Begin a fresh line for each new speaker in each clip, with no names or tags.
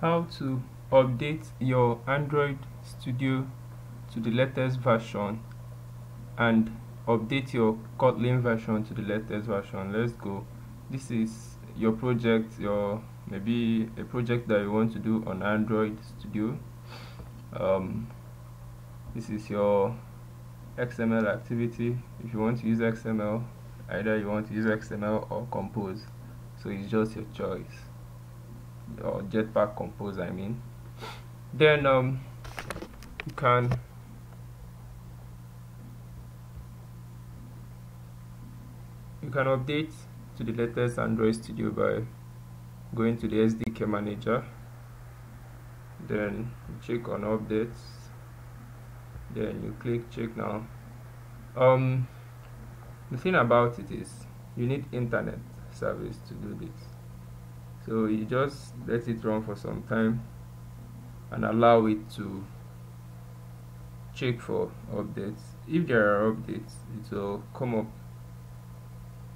how to update your Android Studio to the latest version and update your Kotlin version to the latest version. Let's go. This is your project your maybe a project that you want to do on Android Studio. Um, this is your XML activity. If you want to use XML either you want to use XML or compose. So it's just your choice or jetpack compose I mean. Then um, you can you can update to the latest Android Studio by going to the SDK manager. Then check on updates. Then you click check now. Um the thing about it is you need internet service to do this so you just let it run for some time and allow it to check for updates. If there are updates it will come up.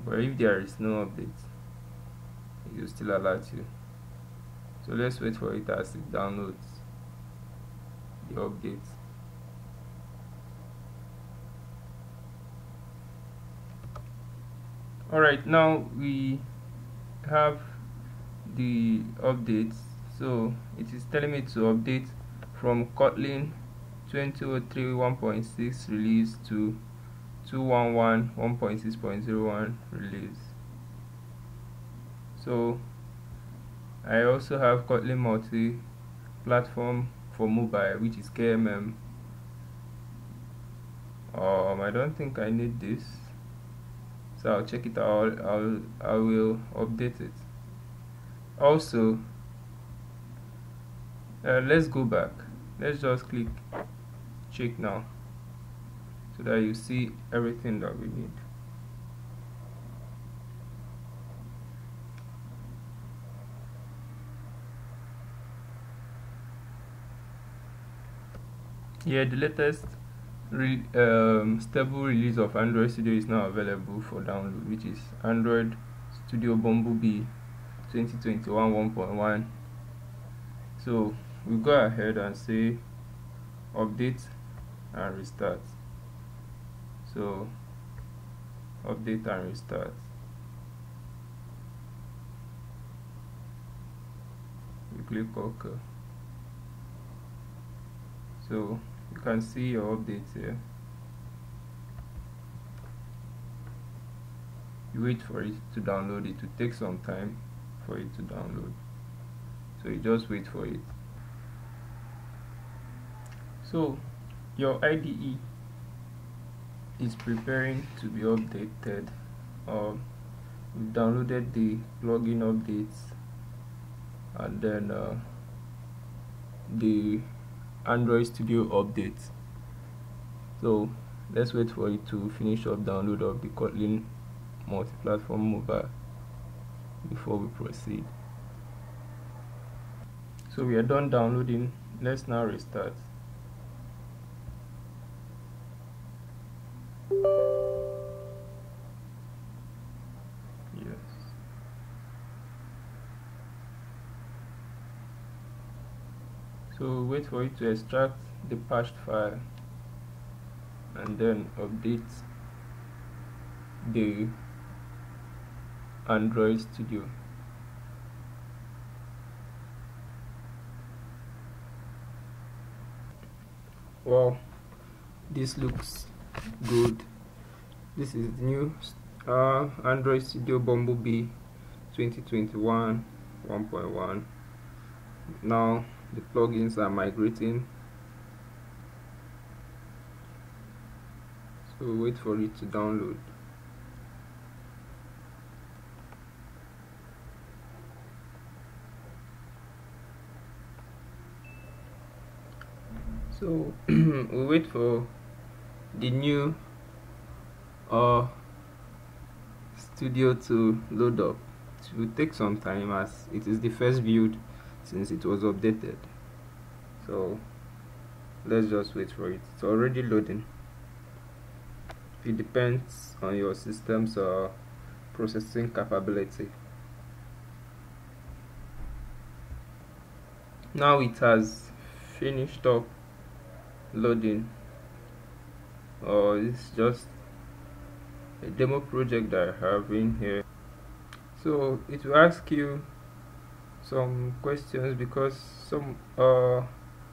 But if there is no update it will still alert you. So let's wait for it as it downloads the update alright now we have the updates. So it is telling me to update from Kotlin 2003 1.6 release to 211 1.6.01 release. So I also have Kotlin multi platform for mobile which is KMM um, I don't think I need this so I'll check it out. I'll, I will update it also uh, let's go back. Let's just click check now so that you see everything that we need. Yeah the latest re um, stable release of Android Studio is now available for download which is Android Studio Bumblebee 2021 1.1 so we go ahead and say update and restart. So update and restart. We click ok. So you can see your updates here. You wait for it to download. It will take some time for it to download. So you just wait for it. So your IDE is preparing to be updated um, we've downloaded the plugin updates and then uh, the Android Studio updates. So let's wait for it to finish up download of the Kotlin multi-platform mobile before we proceed. So we are done downloading. Let's now restart. Yes. So wait for it to extract the patched file and then update the Android Studio. Well this looks good. This is new uh, Android Studio Bumblebee 2021 1.1 now the plugins are migrating. So wait for it to download so we wait for the new uh, studio to load up. It will take some time as it is the first build since it was updated. So let's just wait for it. It's already loading. It depends on your system's uh, processing capability. Now it has finished up loading. Or it's just a demo project that I have in here. So it will ask you some questions because some uh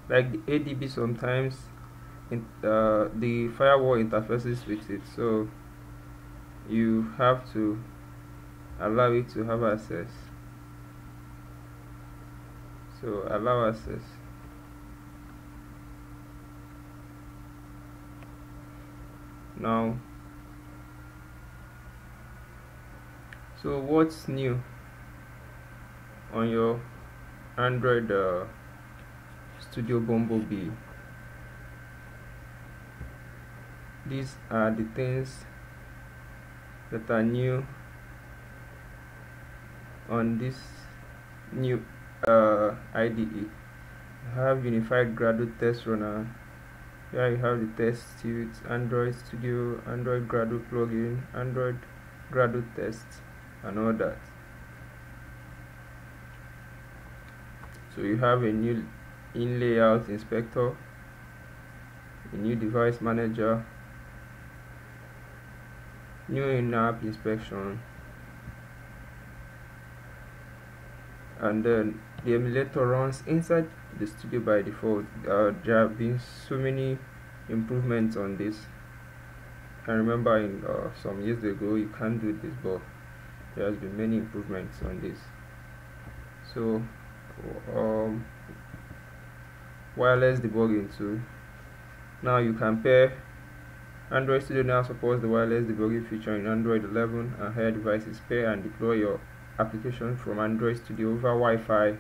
like the ADB sometimes in, uh, the firewall interfaces with it. So you have to allow it to have access. So allow access now so what's new on your Android uh, Studio Bumblebee? These are the things that are new on this new uh, IDE have unified Gradle test runner here you have the test suite Android Studio Android Gradle plugin Android Gradle test and all that. So you have a new in layout inspector a new device manager new in-app inspection and then the emulator runs inside the studio by default. Uh, there have been so many improvements on this. I remember in uh, some years ago you can't do this but there has been many improvements on this. So um, wireless debugging too now you can pair Android Studio now supports the wireless debugging feature in Android 11 and higher devices. Pair and deploy your application from Android Studio over Wi-Fi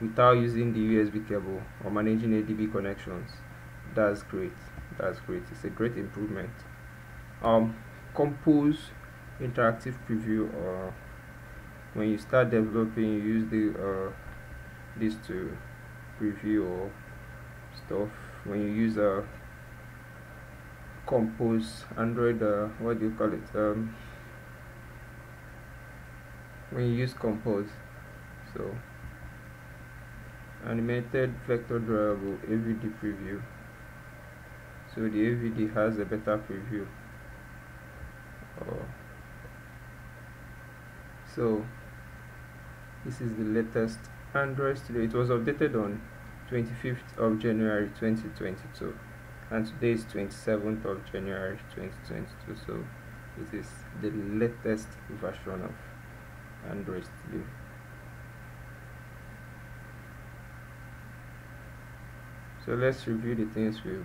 without using the USB cable or managing ADB connections. That's great. That's great. It's a great improvement. Um, compose interactive preview or when you start developing you use the uh, this to preview or stuff when you use a uh, compose android uh, what do you call it um, when you use compose so animated vector drawable AVD preview. So the AVD has a better preview. Oh. so this is the latest Android Studio. It was updated on 25th of January 2022 and today is 27th of January 2022 so it is the latest version of Android Studio so let's review the things we've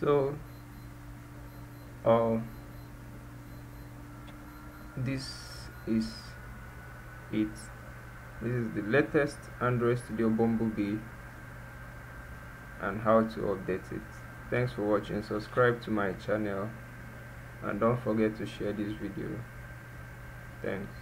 so uh, this is it. This is the latest android studio bumblebee and how to update it. Thanks for watching. Subscribe to my channel and don't forget to share this video. Thanks